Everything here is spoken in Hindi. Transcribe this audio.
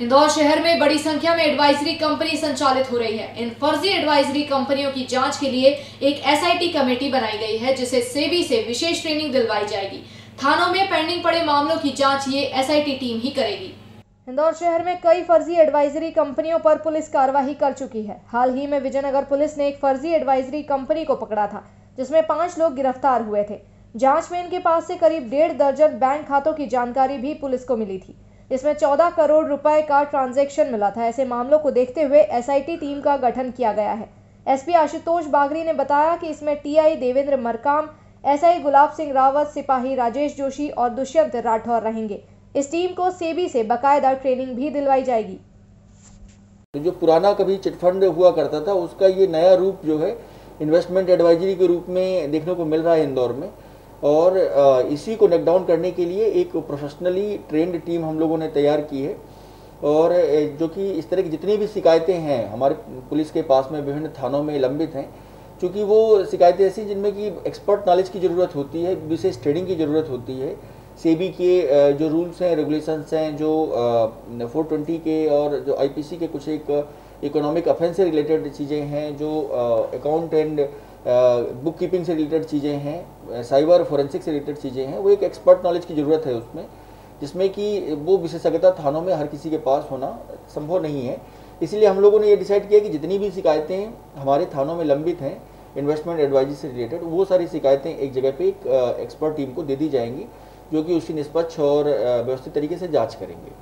इंदौर शहर में बड़ी संख्या में एडवाइजरी कंपनी संचालित हो रही है। इन फर्जी एडवाइजरी कंपनियों की जाँच के लिए एक एसआईटी कमेटी बनाई गई है, जिसे सेबी से विशेष ट्रेनिंग दिलवाई जाएगी। थानों में पेंडिंग पड़े मामलों की जाँच ये एसआईटी टीम ही करेगी। इंदौर शहर में कई फर्जी एडवाइजरी कंपनियों पर पुलिस कार्रवाई कर चुकी है। हाल ही में विजयनगर पुलिस ने एक फर्जी एडवाइजरी कंपनी को पकड़ा था, जिसमें पाँच लोग गिरफ़्तार हुए थे। जाँच में इनके पास से करीब डेढ़ दर्जन बैंक खातों की जानकारी भी पुलिस को मिली थी। इसमें 14 करोड़ रुपए का ट्रांजैक्शन मिला था। ऐसे मामलों को देखते हुए एसआईटी टीम का गठन किया गया है। एसपी आशुतोष बागरी ने बताया कि इसमें टीआई देवेंद्र मरकाम एसआई गुलाब सिंह रावत, सिपाही राजेश जोशी और दुष्यंत राठौर रहेंगे। इस टीम को सेबी से बकायदा ट्रेनिंग भी दिलवाई जाएगी। तो जो पुराना कभी चिटफंड हुआ करता था, उसका ये नया रूप जो है इन्वेस्टमेंट एडवाइजरी के रूप में देखने को मिल रहा है इंदौर में। और इसी को नेकडाउन करने के लिए एक प्रोफेशनली ट्रेंड टीम हम लोगों ने तैयार की है। और जो कि इस तरह की जितनी भी शिकायतें हैं, हमारे पुलिस के पास में विभिन्न थानों में लंबित हैं, चूँकि वो शिकायतें ऐसी जिनमें कि एक्सपर्ट नॉलेज की ज़रूरत होती है, विशेष ट्रेनिंग की ज़रूरत होती है। सेबी के जो रूल्स हैं रेगुलेशंस हैं, जो फोर ट्वेंटी के और जो आईपीसी के कुछ एक इकोनॉमिक अफेंस से रिलेटेड चीज़ें हैं, जो अकाउंट एंड बुक कीपिंग से रिलेटेड चीज़ें हैं साइबर फोरेंसिक से रिलेटेड चीज़ें हैं, वो एक एक्सपर्ट नॉलेज की ज़रूरत है उसमें, जिसमें कि वो विशेषज्ञता थानों में हर किसी के पास होना संभव नहीं है। इसलिए हम लोगों ने ये डिसाइड किया कि जितनी भी शिकायतें हमारे थानों में लंबित हैं इन्वेस्टमेंट एडवाइजरी से रिलेटेड वो सारी शिकायतें एक जगह पे एक एक्सपर्ट टीम को दे दी जाएँगी, जो कि उसकी निष्पक्ष और व्यवस्थित तरीके से जाँच करेंगे।